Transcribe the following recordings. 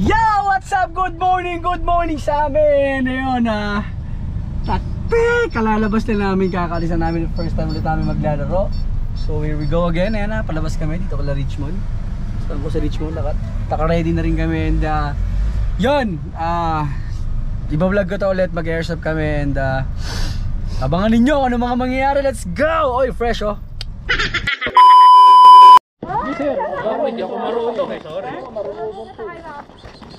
Yo! What's up? Good morning! Good morning sa amin! Ayun ah Tatpe! Kalalabas na namin kakalisan namin first time ulit namin maglalaro So here we go again Ayan na, palabas kami dito kala Richmond Saan ko sa Richmond Naka, Naka-ready na rin kami and uh, Yun! Ah Iba-vlog ko to ulit Mag-airsoft kami and uh, Abangan ninyo ano mga mangyayari Let's go! Oy, fresh oh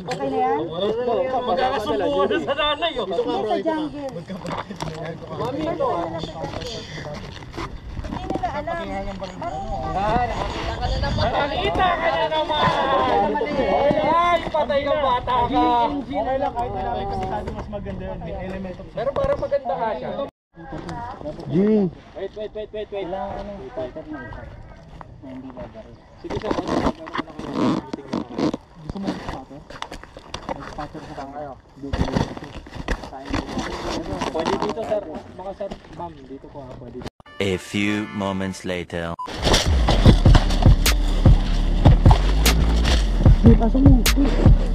Okay na yan? Magkakasundo na sa nanay oh. Sige, sa jungle. Hindi nila alam. Nakakita ka na naman! Ay, patay ng bata ka! Okay lang kahit wala kayo kabisado mas maganda yun. May element of Pero parang maganda ka siya. G Wait, wait, wait, wait, wait. Sige sir, ano Gusto mo ng starter? May starter sa kayo. Pwede dito sir, mga sir, ma'am, dito po ha, pwede. A few moments later. May pasok mo Ayun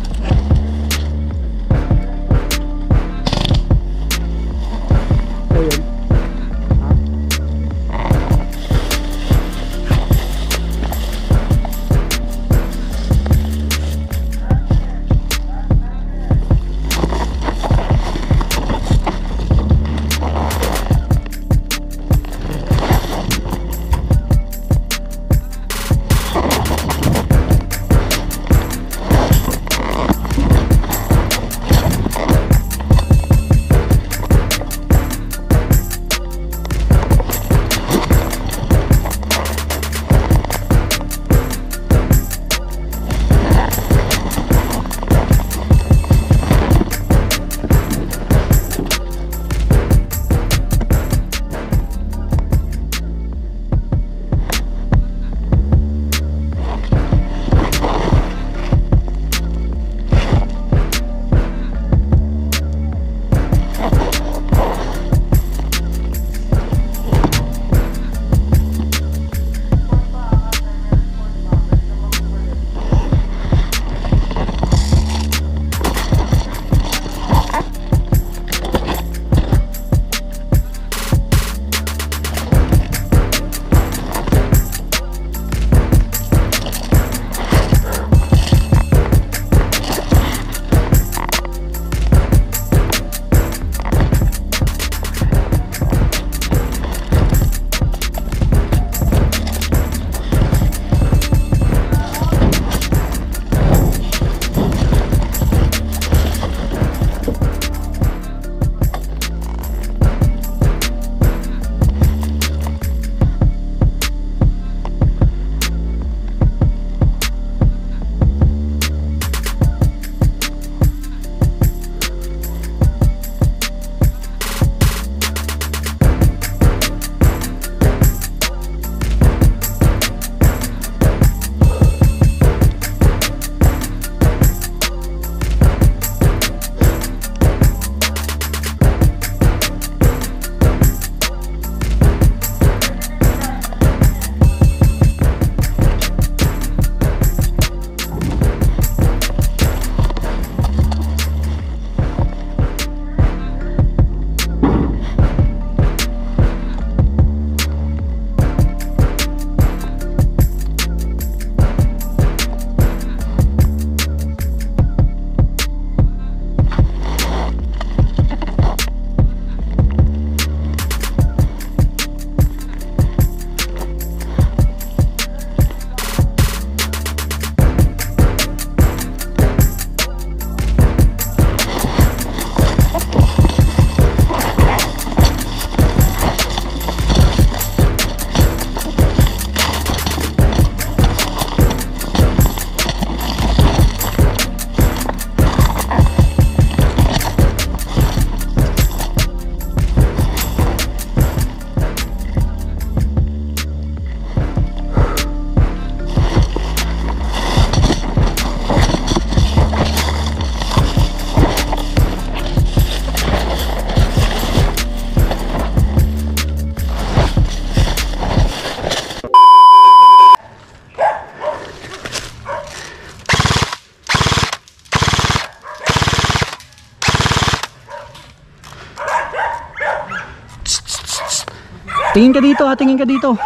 Tingin ka dito ha, tingin ka dito.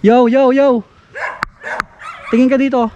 Yo, yo, yo. Tingin ka dito.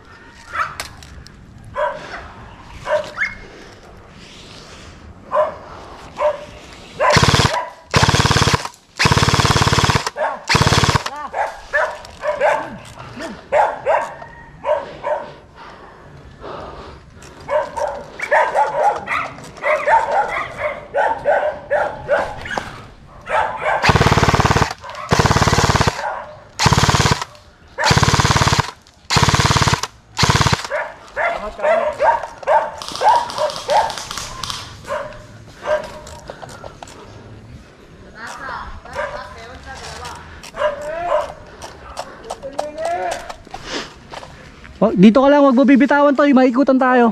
Dito ka lang, wag mo bibitawan to, maikutan tayo.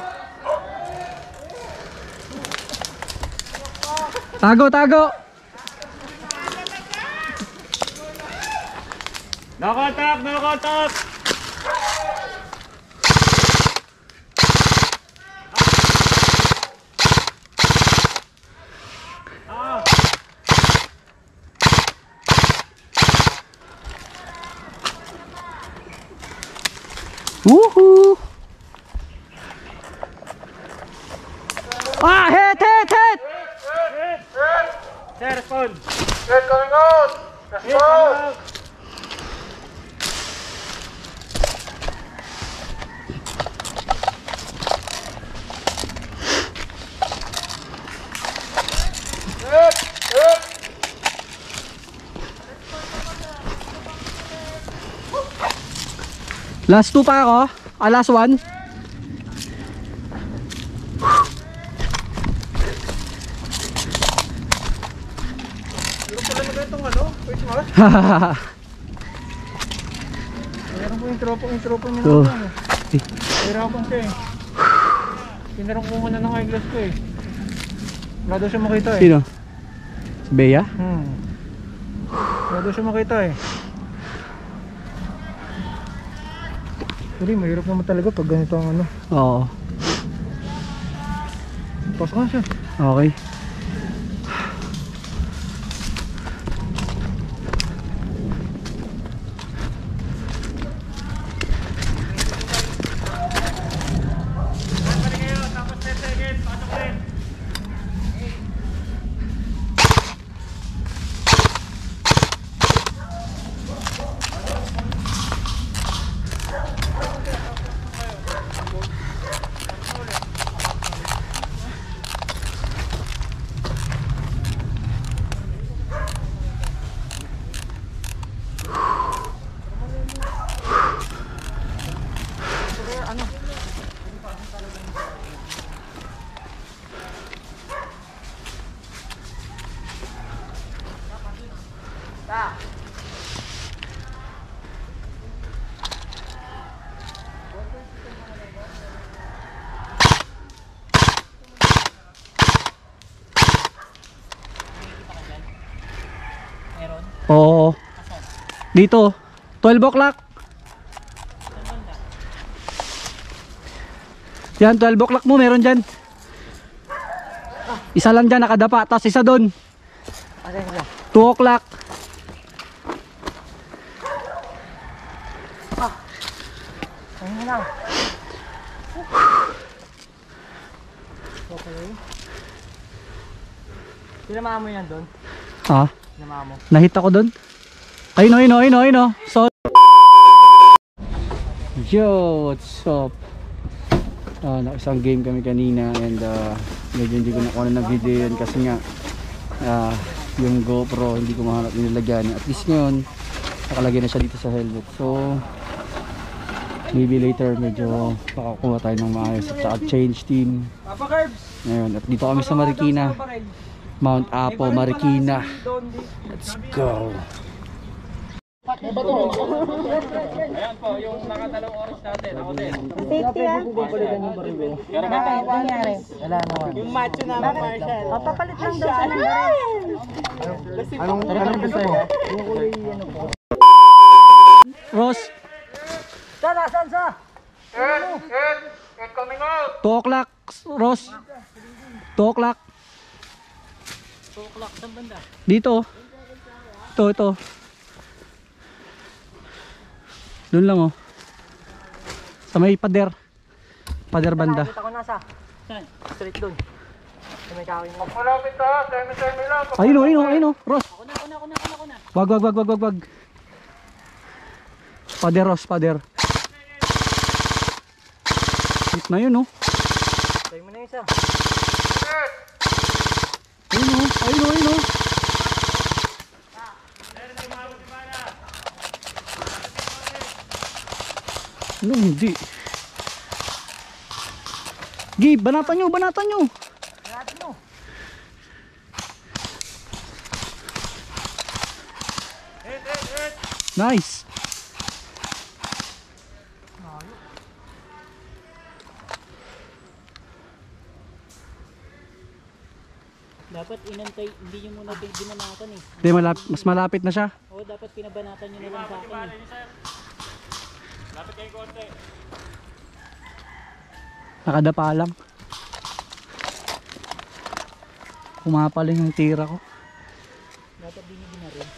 Tago, tago. Nakatak! Nakatak! Woohoo! Ah, hit, hit, hit! Sir, respond! Good, coming out! Response! Last two pa ako. Ah, last one. Meron po yung tropa, yung tropa mo so, na. Hirapan siya eh. Pinarang ko muna ng eyeglass ko eh. Wala daw siya makita eh. sino? Si Bea? Hmm. Wala daw siya makita eh. Sorry, mahirap naman talaga pag ganito ang ano. Oo. Pasok na siya. Okay. Oo. Dito. 12 o'clock. Yan, 12 o'clock mo, meron dyan. Isa lang dyan, nakadapa. Tapos isa doon. 2 o'clock. Sinamahan mo yan doon? Ah, Sinamahan mo? nahit ako doon. Ayun, ayun, ayun, ayun, oh. So, Yo, what's up? Ah, na isang game kami kanina and uh, medyo hindi ko nakuha ng video yun kasi nga ah, yung GoPro hindi ko mahanap nilagyan. At least ngayon nakalagay na siya dito sa helmet. So maybe later medyo makakuha tayo ng maayos at saka change team. Ngayon at dito kami sa Marikina. Mount Apo, Marikina. Let's go. Ayan po, yung nakatalong oras natin. Ako din. Safety ah. Pero Bakit? Nangyari? yung macho namin, Marshall. O, papalit lang daw siya ng baril. Anong, anong gusto mo? Ross, Saan, saan, saan? Good, good, good, coming out! 2 o'clock, Ross. 2 o'clock. 2 o'clock sa banda. Dito. Ito, ito. Doon lang oh. Sa may pader. Pader banda. Nakita ko nasa. Saan? Straight doon. Sa may kawin mo. Malapit ha, semi-semi lang. Ayun oh, ayun oh, ayun oh. Ross. Ako na, ako na, ako na, ako na. Wag, wag, wag, wag, wag, wag. Pader, Ross, pader. Hit na yun oh. Try mo na isa. Ayun oh, ayun oh, ayun oh. Ano hindi? Gi, banatan nyo, banatan nyo. Lahat mo. Nice. Dapat inantay, hindi nyo muna bin- binanatan eh. Di, malap- mas malapit na siya. Oo, dapat pinabanatan nyo na lang sa akin eh. Nakadapa lang. Pumapaling yung tira ko. Dapat binibin na rin.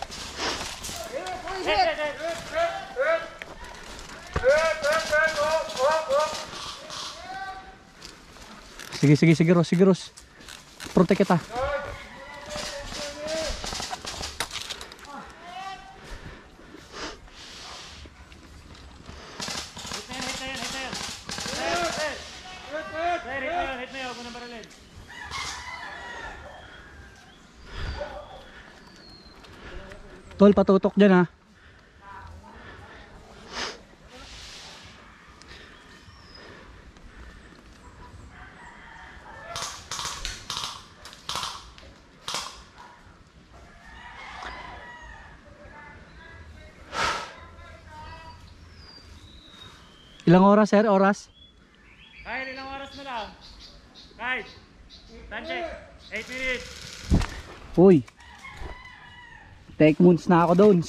Sige, sige, sige, Ros, sige, Ros. Protect kita. Tol, patutok dyan ha. Ilang oras, sir? Oras? Kahit ilang oras na lang. Kahit. Check. 8 minutes. Uy. Take moons na ako doon.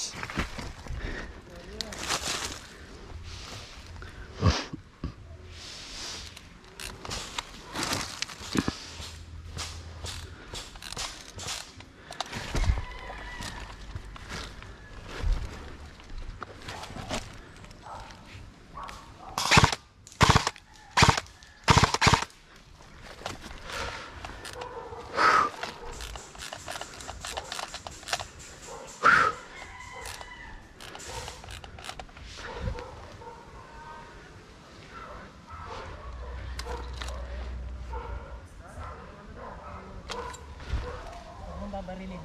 Huwag mong babarilin.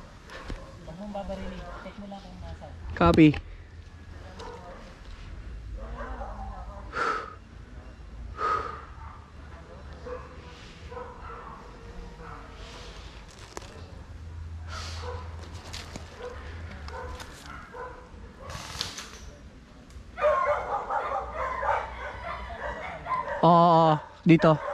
Huwag mong babarilin. Check mo lang kung nasa. Copy. Oo, oo, oo. dito.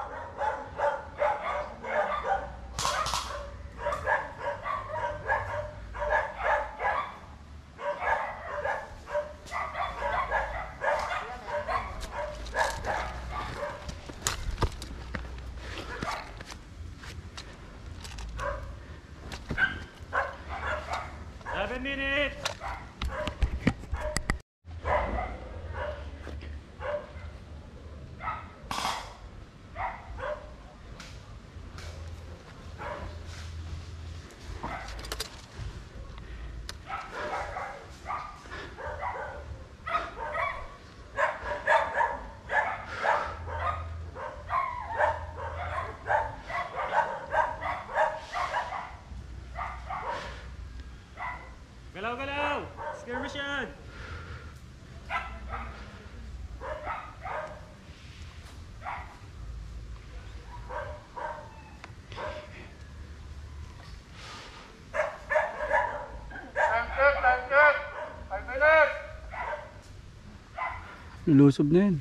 Lulusob na yan.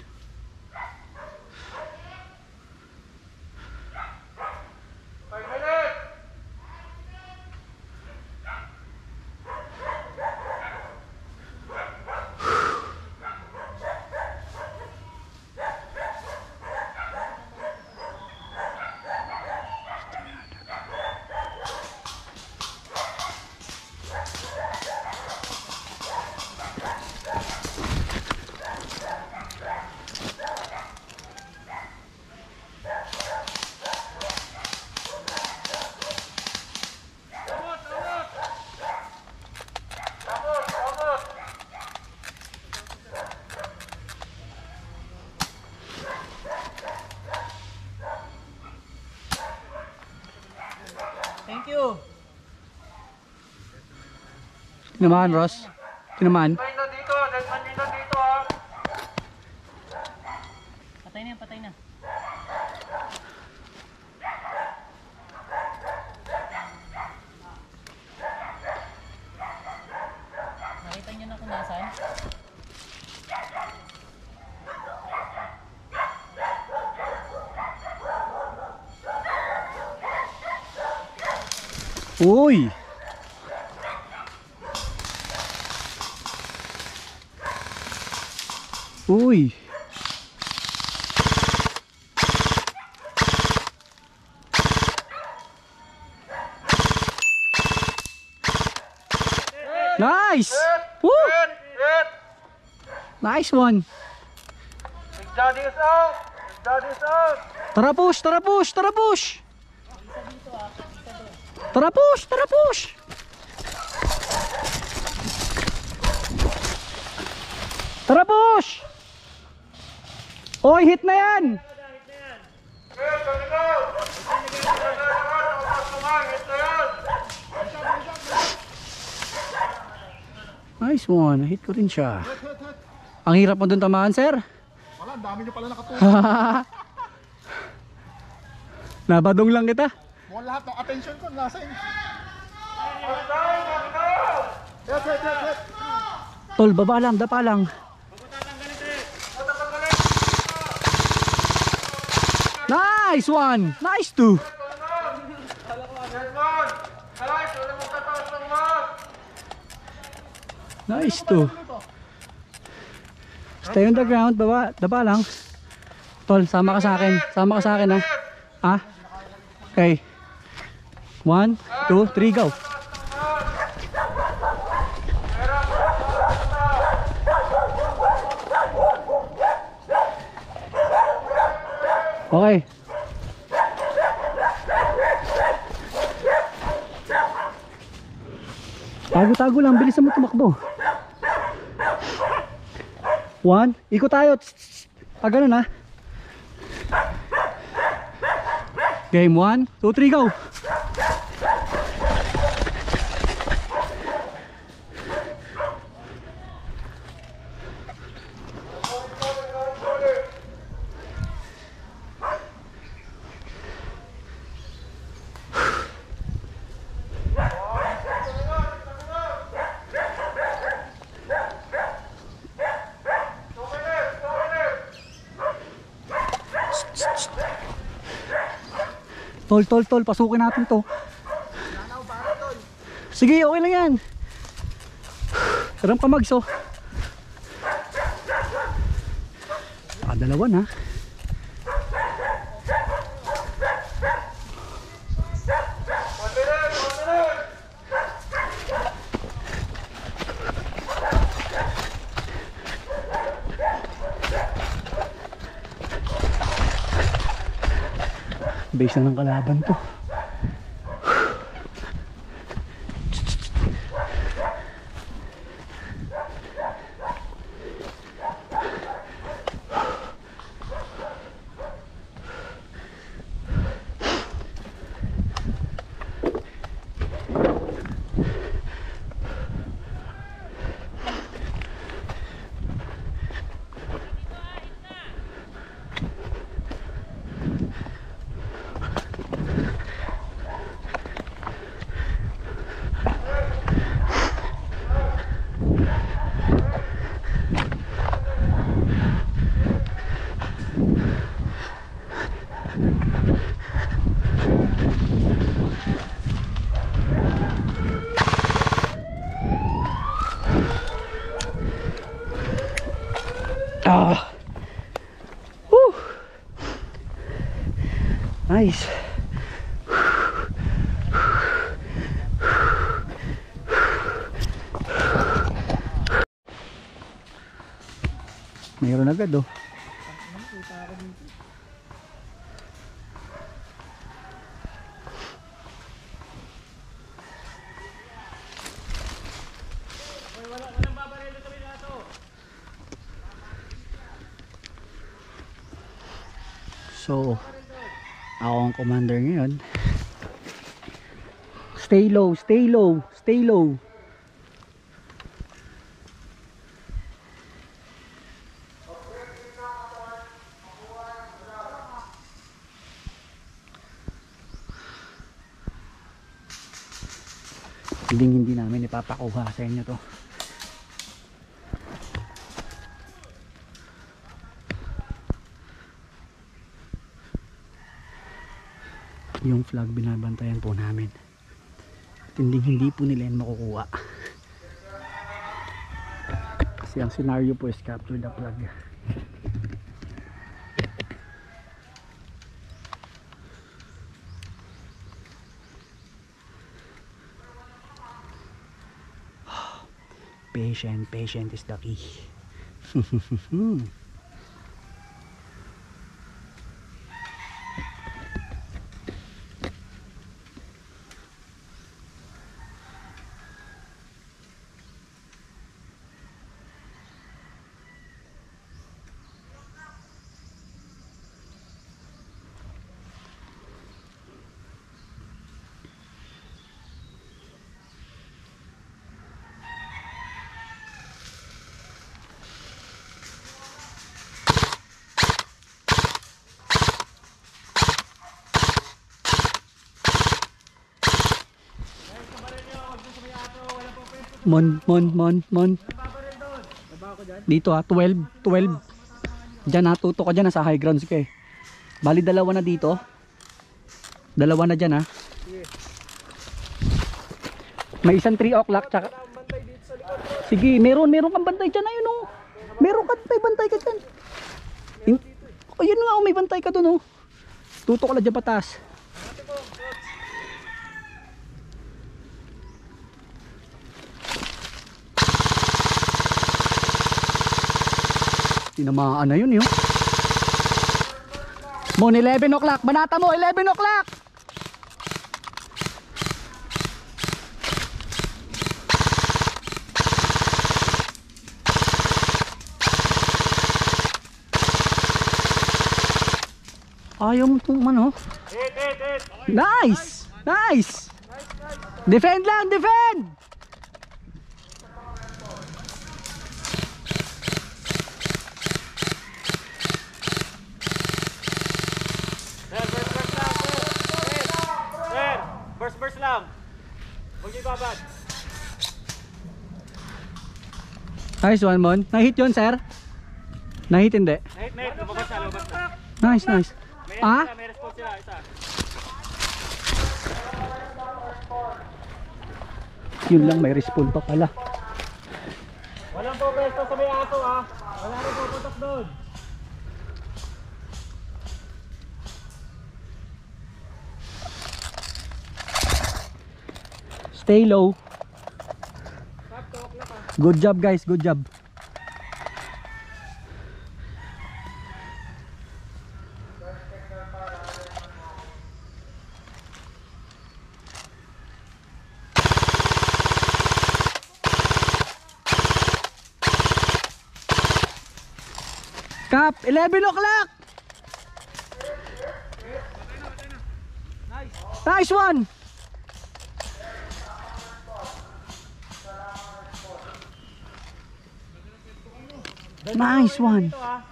Tinamaan, Ross? Tinamaan? Patay na yan, patay na. Nakita niyo na kung nasaan? Uy! Uy! Nice! Woo! Nice one! Tara push! Tara push! Tara push! Tara push! Tara push! Tara push! Oy, hit na yan! Nice one. Hit ko rin siya. Ang hirap mo dun tamaan, sir. Wala, ang dami nyo pala nakatulog. Nabadong lang kita. Mukhang lahat ng attention ko nasa inyo. Yes, yes, yes, yes. Tol, baba lang, dapa lang. Nice one! Nice two! Nice two. Stay on the ground, baba, dapa lang. Tol, sama ka sa akin. Sama ka sa akin ha. Ha? Okay. One, two, three, go. Okay. Tago-tago lang, bilisan mo tumakbo. One, ikot tayo. Ah, ganun ha. Game one, two, three, go. Tol, tol, tol, pasukin natin to. Sige, okay lang yan. Karam ka magso. Ah, dalawa na. Base na ng kalaban to. Nice. Mayroon agad oh. So, ako ang commander ngayon. Stay low stay low stay low. Hindi hindi namin ipapakuha sa inyo to. Yung flag binabantayan po namin. At hindi hindi po nila yan makukuha. Kasi ang scenario po is capture the flag. Patient patient is the key Mon, mon, mon, mon. Dito ah, 12, 12. Diyan ah, tuto ka dyan ah, sa high grounds ka eh. Bali dalawa na dito. Dalawa na dyan ah. May isang 3 o'clock tsaka... Sige, meron, meron kang bantay dyan ayun oh. Meron ka, may bantay ka dyan. In... Oh, yun nga oh, may bantay ka dun oh. Tuto ka lang dyan patas. Tinamaan na yun yun. Mon, 11 o'clock. Banata mo, 11 o'clock. Ayaw mo itong ano. Nice! Nice! Defend lang, defend! Sir, burst burst lang. Huwag niyo ibabad. Nice one, Mon. Na-hit yun, sir? Na-hit hindi. Nate, lumabas na, lumabas na. Nice, nice. May Ah? may response sila, isa. Yun lang, may respawn pa pala. Walang po pwesto sa may ato ah. Wala rin puputok doon. Stay low. Good job, guys. Good job. Cap, 11 o'clock! Nice one! Nice one. Ah.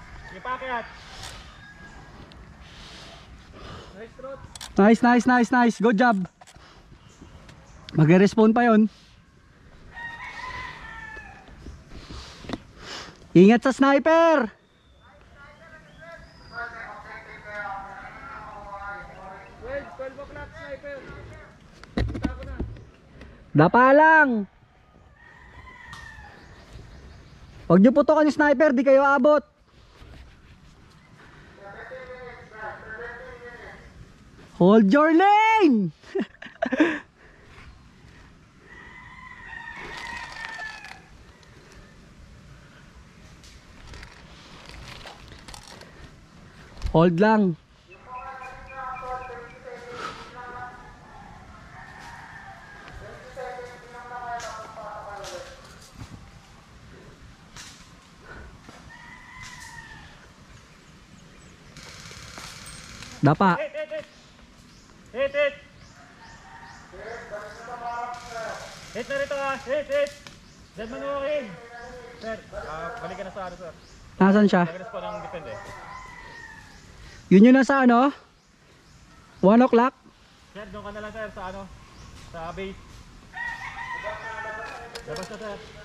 Nice, nice, nice, nice. Good job. Magre-respawn pa yon. Ingat sa sniper. Dapa lang. Huwag niyo putokan yung sniper, di kayo abot. Hold your lane! Hold lang. Dapa. Hit, hit, hit. Hit, hit. Na rito ah. Hit, hit. Dead man walking. Sir, ah, balikan na sa ano sir. Nasaan siya? Nag-respond ang defend eh. Yun yun na sa ano? 1 o'clock? Sir, doon ka na lang sir sa ano. Sa base. Labas na sir.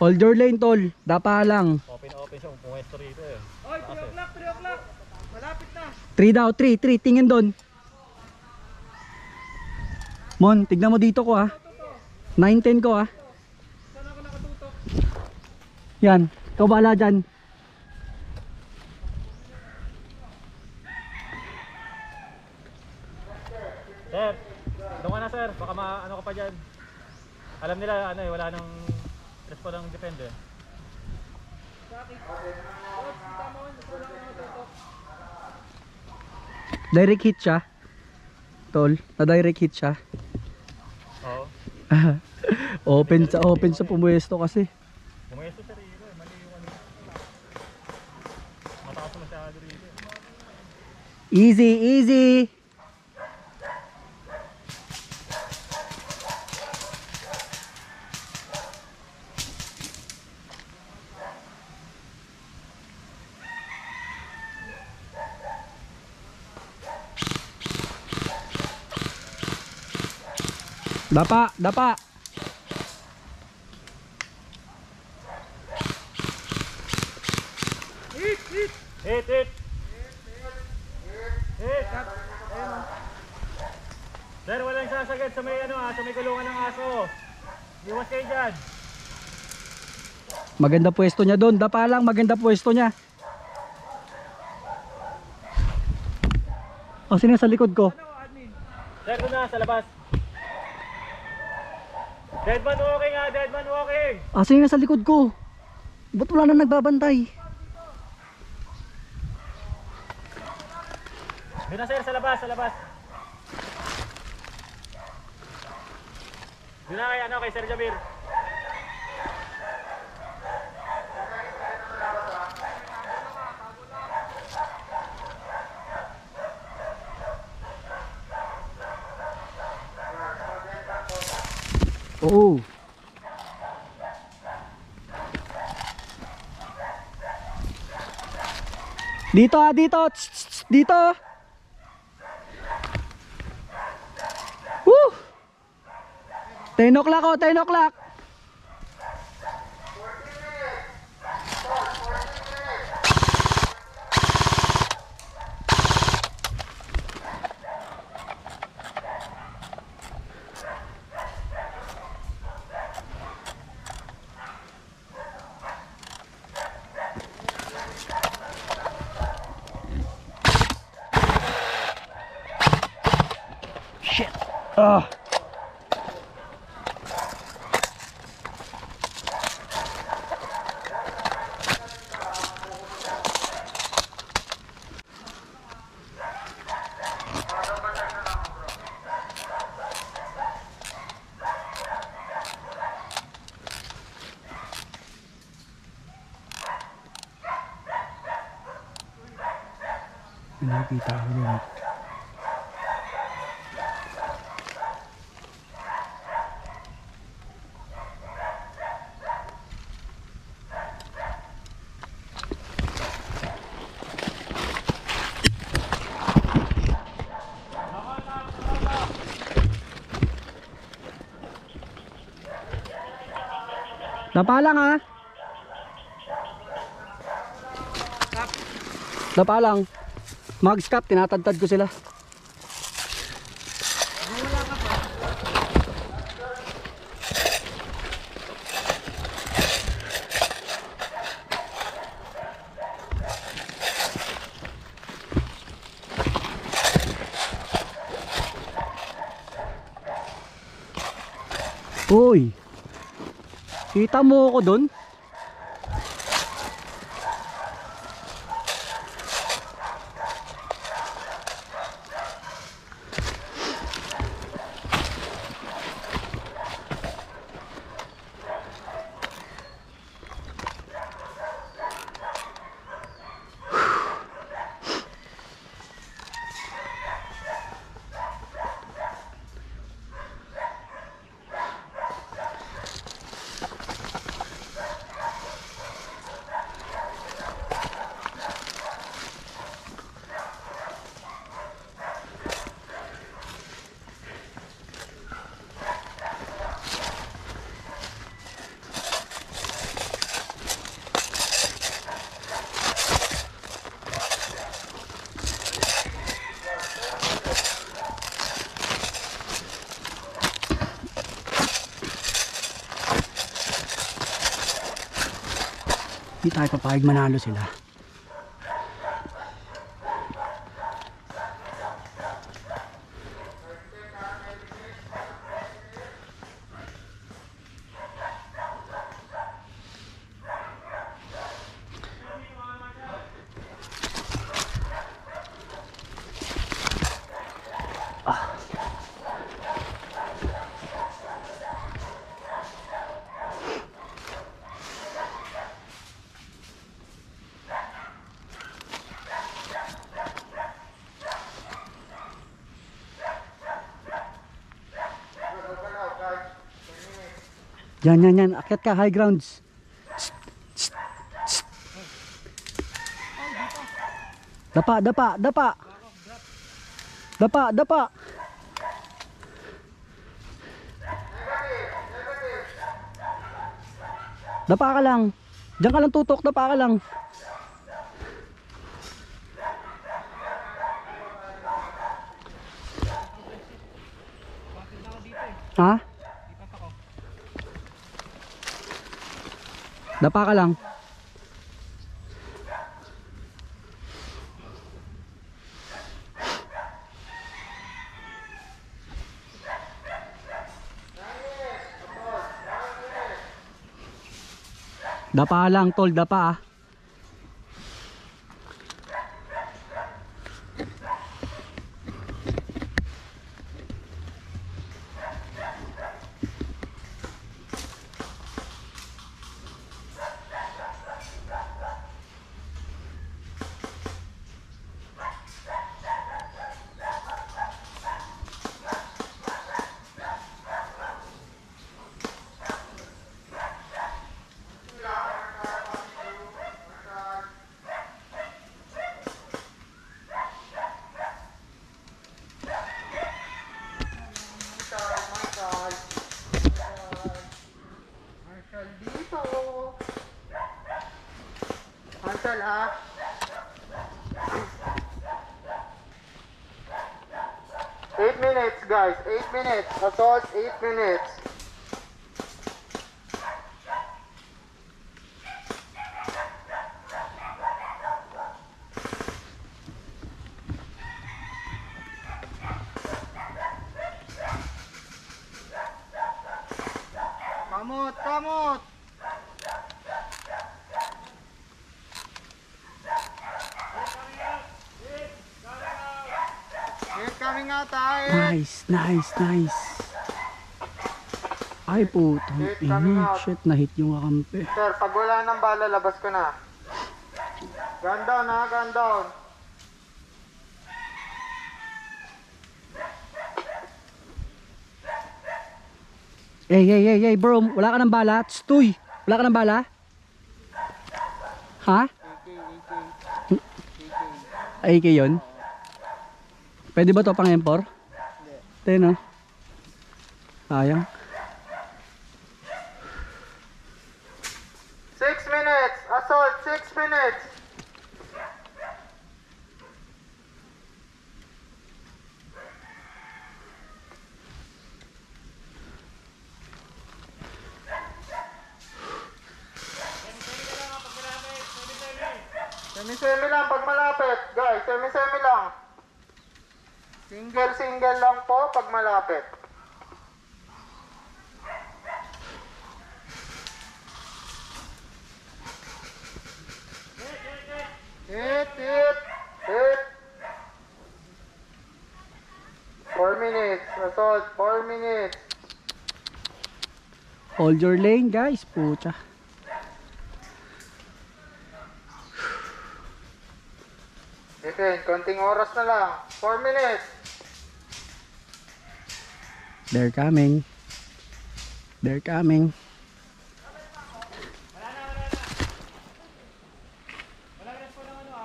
Hold your lane, tol. Dapa lang. Open open siya. Pumuesto rito eh. 3 daw, 3, 3. Tingin doon. Mon, tignan mo dito ko ah. 9-10 ko ah. Yan. Ikaw bahala dyan. Sir, doon ka na sir. Baka ma ano ka pa dyan. Alam nila ano eh, wala nang pa ng depende. Direct hit siya. Tol, na direct hit siya. Oo. open sa open sa pumuesto kasi. Pumuesto sir rito eh. Mali yung ano. Mataas masyado rito eh. Easy, easy. Dapa, dapa. Hit! Hit! Hit! Ayun oh. Sir, walang sasagad sa may ano ah, sa may kulungan ng aso. Iwas kayo dyan. Maganda pwesto niya doon. Dapa lang, maganda pwesto niya. O, sino sa likod ko? Sir, doon na, sa labas. Dead man walking ah, dead man walking. Ah, sino sa likod ko? Ba't wala na nagbabantay? Doon na sir, sa labas, sa labas. Doon na kay ano, kay Sir Jamir. Oo. Dito ah, dito. Tss, tss, Dito. Woo! 10 o'clock oh, 10 o'clock. Nakikita ko yun. Dapa lang ha. Dapa lang. Mag-scap, tinatadtad ko sila. Uy! Kita mo ako doon? Tayo papayag manalo sila. Yan, yan, yan. Akyat ka, high grounds. Tst, tst, tst. Dapa, dapa, dapa. Dapa, dapa. Dapa ka lang. Diyan ka lang tutok, dapa ka lang. Ha? Dapa lang. Dapa lang, tol, dapa ah. Eight minutes. Assault, eight minutes. Kamot, kamot! Hit coming out, ah, hit! Nice, nice, nice. Ay coming Ina, shit, na-hit yung kakampi. Sir, pag wala ng bala, labas ko na. Gun down ha, gun down. Hey, hey, hey, hey, bro, wala ka ng bala? Stoy! Wala ka ng bala? Ha? AK yun? Pwede ba to pang M4? Hindi. no? Sayang. Six minutes! Assault, six minutes! Semi-semi lang pag malapit, guys. Semi-semi lang. Single-single lang po pag malapit. Hit, hit, hit. Four minutes. Assault, four minutes. Hold your lane, guys. Pucha. Defend, konting oras na lang. Four minutes. They're coming. They're coming.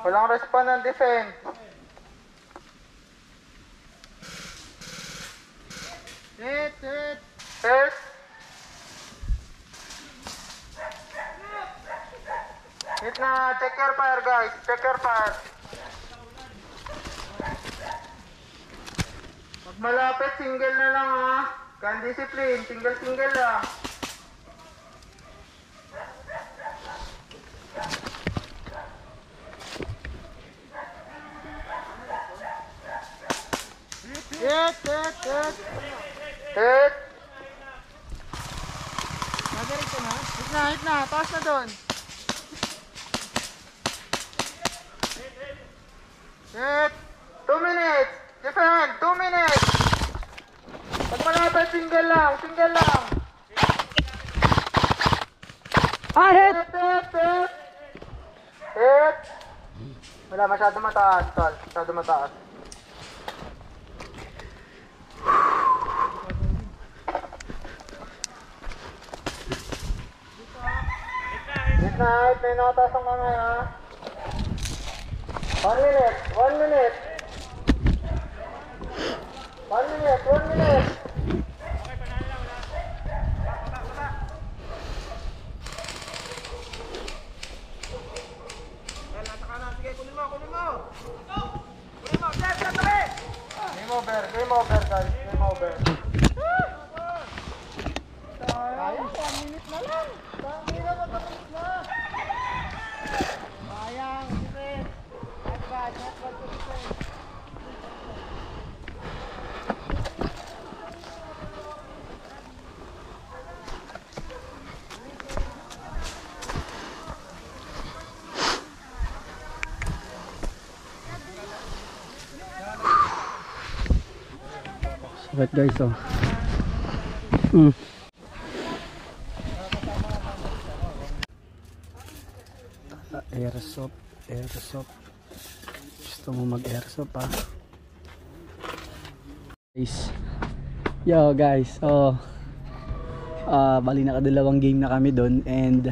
Walang respawn ng defend. Hit, hit. Hit. Hit na. Check your fire, guys. Check your fire. Malapit, single na lang ah. ha. Kan discipline, single-single lang. Hit, hit, hit. Hit. Magaling ka na. Hit na, hit na. Taas na doon. Masyado mataas, tol. Masyado mataas. Na, hit. May nakataas ang kamay, ha? One minute. One minute. One minute. One minute. Game over. Game over, guys. Game over. Sakit guys oh. Mm. Ah, Airsoft, airsoft. Gusto mo mag-airsoft ah. Guys. Yo guys, so ah bali nakadalawang game na kami doon and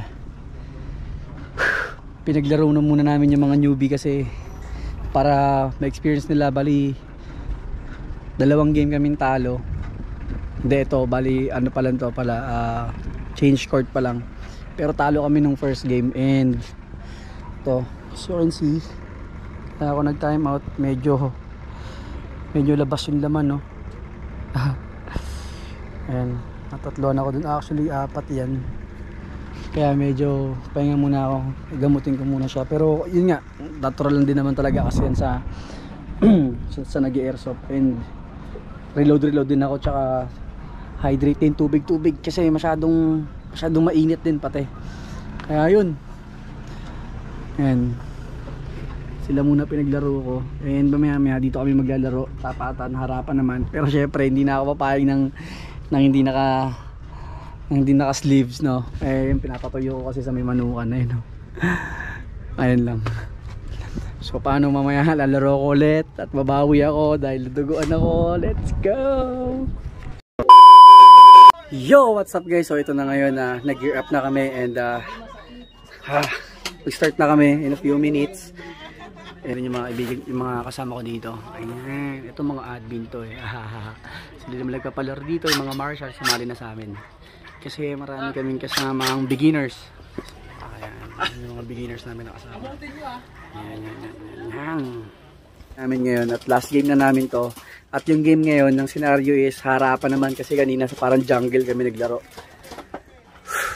pinaglaro na muna namin yung mga newbie kasi para ma-experience nila bali dalawang game kaming talo. Hindi ito bali ano pa lang to pala ah, change court pa lang. Pero talo kami nung first game and to you can see kaya ako nag time out medyo medyo labas yung laman no? Ayan natatloan ako dun. Actually apat yan. Kaya medyo pahinga muna ako. Gamutin ko muna siya. Pero yun nga natural lang din naman talaga kasi yan sa sa, sa nag airsoft and reload reload din ako tsaka hydrate din tubig tubig kasi masyadong masyadong mainit din pati. Kaya yun. And sila muna pinaglaro ko. And mamaya maya dito kami maglalaro. Tapatan harapan naman. Pero syempre hindi na ako papayag ng, ng hindi naka ng hindi naka sleeves no? Eh yung pinapatuyo ko kasi sa may manukan na yun no? ayun lang So paano mamaya lalaro ko ulit at babawi ako dahil duguan ako. Let's go! Yo! What's up guys? So ito na ngayon na nag-gear up na kami and uh, ha, start na kami in a few minutes. Ayan yung mga yung mga kasama ko dito. Ayan, ito mga admin to eh. Sila naman nagpapalaro dito, yung mga marshals sumali na sa amin. Kasi marami kaming kasama ang beginners. Ayan, yung mga beginners namin na kasama. Yan, yan, yan, yan, yan. Namin ngayon at last game na namin to. At yung game ngayon, ng scenario is harapan naman kasi kanina sa parang jungle kami naglaro.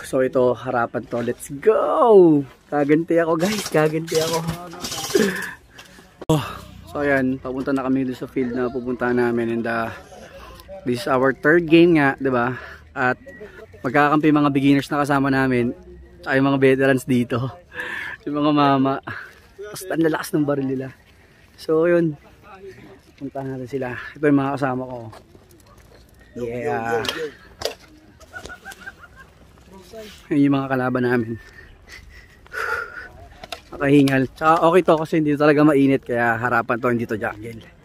So ito, harapan to. Let's go! Kaganti ako guys, kaganti ako. oh, so ayan, papunta na kami sa field na pupunta namin and uh, this is our third game nga, ba? At magkakampi mga beginners na kasama namin at yung mga veterans dito. yung mga mama. Basta ang lalakas ng baril nila. So yun. Puntahan natin sila. Ito yung mga kasama ko. Yeah. Yun yung mga kalaban namin. Nakahingal. Tsaka okay to kasi hindi talaga mainit kaya harapan to hindi to jungle.